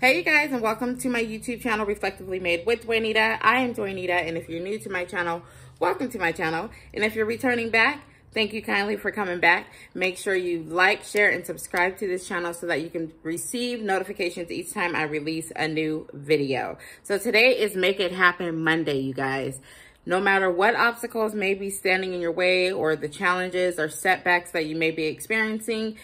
Hey you guys and welcome to my YouTube channel Reflectively Made with Dwaynitta. I am Dwaynitta and if you're new to my channel, welcome to my channel. And if you're returning back, thank you kindly for coming back. Make sure you like, share, and subscribe to this channel so that you can receive notifications each time I release a new video. So today is Make It Happen Monday, you guys. No matter what obstacles may be standing in your way or the challenges or setbacks that you may be experiencing,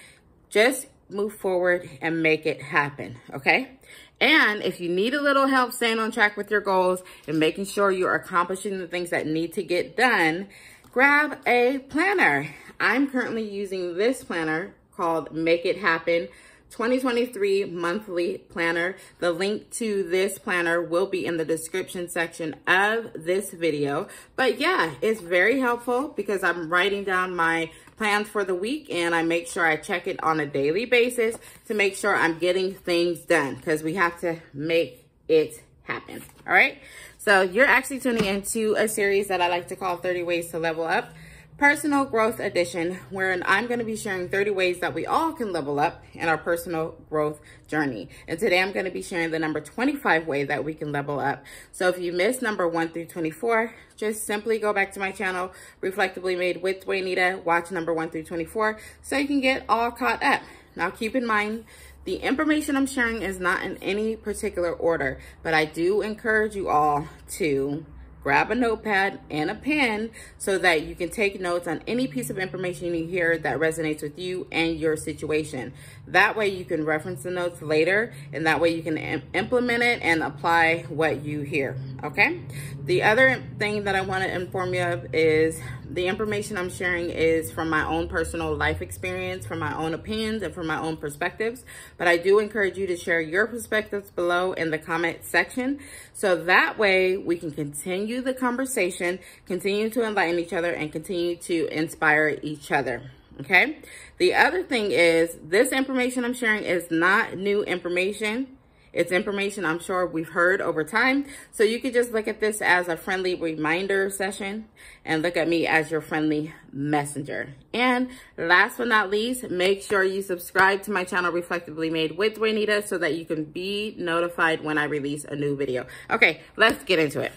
just move forward and make it happen, okay? And if you need a little help staying on track with your goals and making sure you are accomplishing the things that need to get done, grab a planner. I'm currently using this planner called Make It Happen 2023 monthly planner. The link to this planner will be in the description section of this video. But yeah, it's very helpful because I'm writing down my plans for the week and I make sure I check it on a daily basis to make sure I'm getting things done because we have to make it happen. All right. So you're actually tuning into a series that I like to call 30 Ways to Level Up. Personal Growth Edition, wherein I'm going to be sharing 30 ways that we all can level up in our personal growth journey. And today I'm going to be sharing the number 25 way that we can level up. So if you missed number 1 through 24, just simply go back to my channel, Reflectively Made with Dwaynitta, watch number 1 through 24, so you can get all caught up. Now keep in mind, the information I'm sharing is not in any particular order, but I do encourage you all to grab a notepad and a pen so that you can take notes on any piece of information you hear that resonates with you and your situation. That way you can reference the notes later and that way you can implement it and apply what you hear, okay? The other thing that I want to inform you of is the information I'm sharing is from my own personal life experience, from my own opinions, and from my own perspectives. But I do encourage you to share your perspectives below in the comment section. So that way we can continue the conversation, continue to enlighten each other, and continue to inspire each other. Okay. The other thing is this information I'm sharing is not new information. It's information I'm sure we've heard over time. So you could just look at this as a friendly reminder session and look at me as your friendly messenger. And last but not least, make sure you subscribe to my channel Reflectively Made with Dwaynitta so that you can be notified when I release a new video. Okay, let's get into it.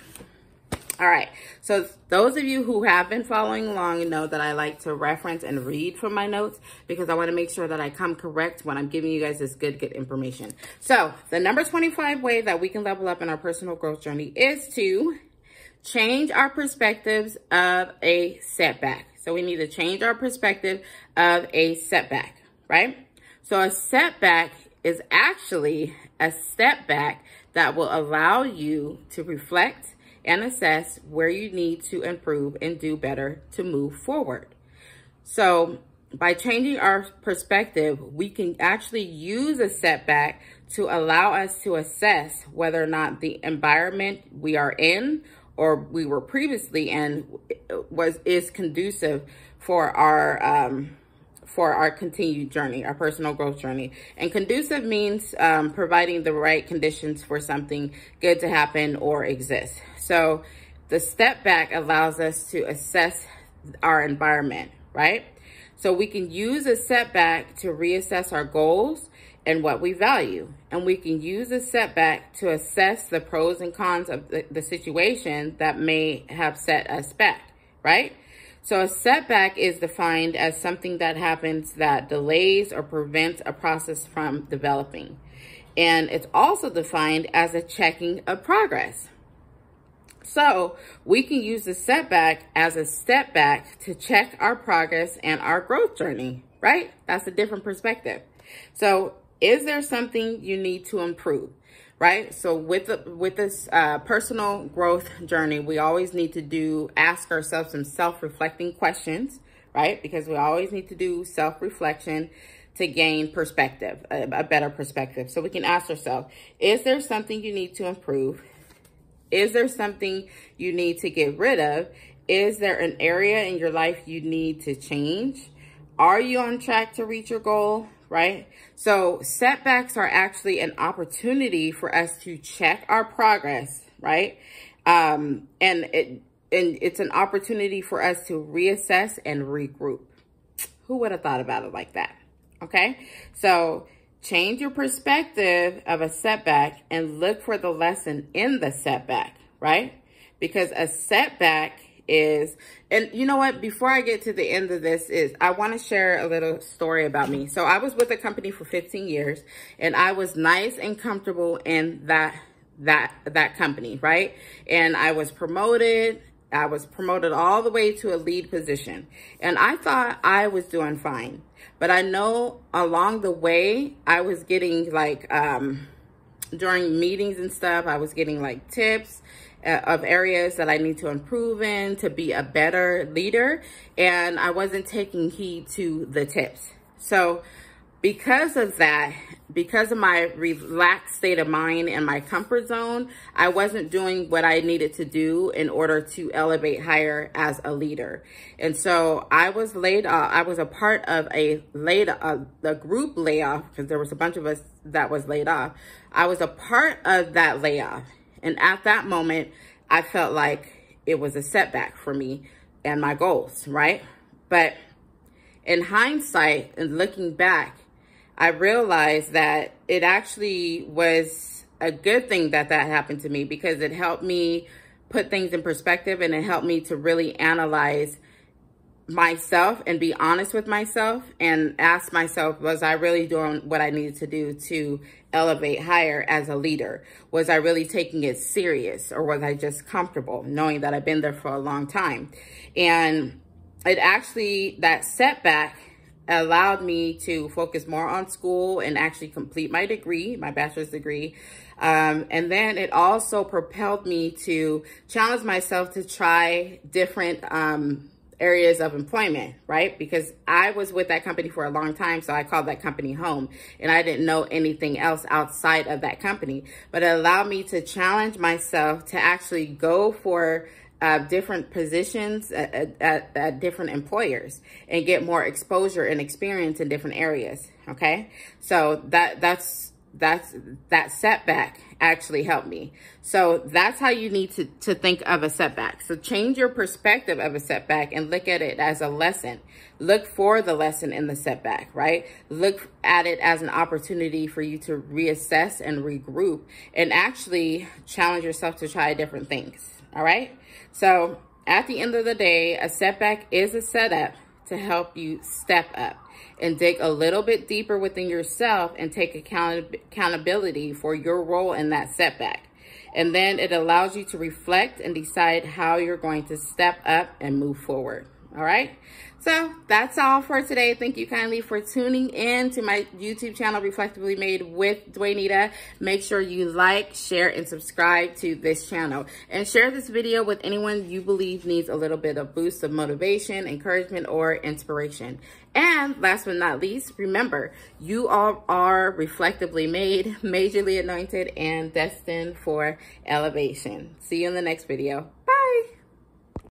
All right, so those of you who have been following along know that I like to reference and read from my notes because I want to make sure that I come correct when I'm giving you guys this good, good information. So the number 25 way that we can level up in our personal growth journey is to change our perspectives of a setback. So we need to change our perspective of a setback, right? So a setback is actually a step back that will allow you to reflect and assess where you need to improve and do better to move forward. So by changing our perspective, we can actually use a setback to allow us to assess whether or not the environment we are in or we were previously in was is conducive for our um, for our continued journey, our personal growth journey. And conducive means um, providing the right conditions for something good to happen or exist. So the step back allows us to assess our environment, right? So we can use a setback to reassess our goals and what we value. And we can use a setback to assess the pros and cons of the, the situation that may have set us back, right? So a setback is defined as something that happens that delays or prevents a process from developing. And it's also defined as a checking of progress. So we can use the setback as a step back to check our progress and our growth journey, right? That's a different perspective. So is there something you need to improve? right? So with the, with this uh, personal growth journey, we always need to do ask ourselves some self-reflecting questions, right? Because we always need to do self-reflection to gain perspective, a, a better perspective. So we can ask ourselves, is there something you need to improve? Is there something you need to get rid of? Is there an area in your life you need to change? Are you on track to reach your goal? right? So setbacks are actually an opportunity for us to check our progress, right? Um, and it and it's an opportunity for us to reassess and regroup. Who would have thought about it like that? Okay, so change your perspective of a setback and look for the lesson in the setback, right? Because a setback is, and you know what, before I get to the end of this is, I want to share a little story about me. So I was with the company for 15 years and I was nice and comfortable in that, that, that company, right? And I was promoted I was promoted all the way to a lead position and I thought I was doing fine. But I know along the way, I was getting like, um, during meetings and stuff, I was getting like tips uh, of areas that I need to improve in to be a better leader. And I wasn't taking heed to the tips. So because of that, because of my relaxed state of mind and my comfort zone, I wasn't doing what I needed to do in order to elevate higher as a leader. And so I was laid off. I was a part of a laid uh, the group layoff because there was a bunch of us that was laid off. I was a part of that layoff. And at that moment, I felt like it was a setback for me and my goals, right? But in hindsight and looking back, I realized that it actually was a good thing that that happened to me because it helped me put things in perspective and it helped me to really analyze myself and be honest with myself and ask myself, was I really doing what I needed to do to elevate higher as a leader? Was I really taking it serious or was I just comfortable knowing that I've been there for a long time? And it actually, that setback allowed me to focus more on school and actually complete my degree, my bachelor's degree. Um, and then it also propelled me to challenge myself to try different um, areas of employment, right? Because I was with that company for a long time, so I called that company home and I didn't know anything else outside of that company. But it allowed me to challenge myself to actually go for uh, different positions at, at, at, different employers and get more exposure and experience in different areas. Okay. So that, that's, that's, that setback actually helped me. So that's how you need to, to think of a setback. So change your perspective of a setback and look at it as a lesson. Look for the lesson in the setback, right? Look at it as an opportunity for you to reassess and regroup and actually challenge yourself to try different things. All right. So at the end of the day, a setback is a setup to help you step up and dig a little bit deeper within yourself and take account accountability for your role in that setback. And then it allows you to reflect and decide how you're going to step up and move forward. All right. So that's all for today. Thank you kindly for tuning in to my YouTube channel, Reflectively Made with Dwaynitta. Make sure you like, share, and subscribe to this channel. And share this video with anyone you believe needs a little bit of boost of motivation, encouragement, or inspiration. And last but not least, remember, you all are reflectively made, majorly anointed, and destined for elevation. See you in the next video.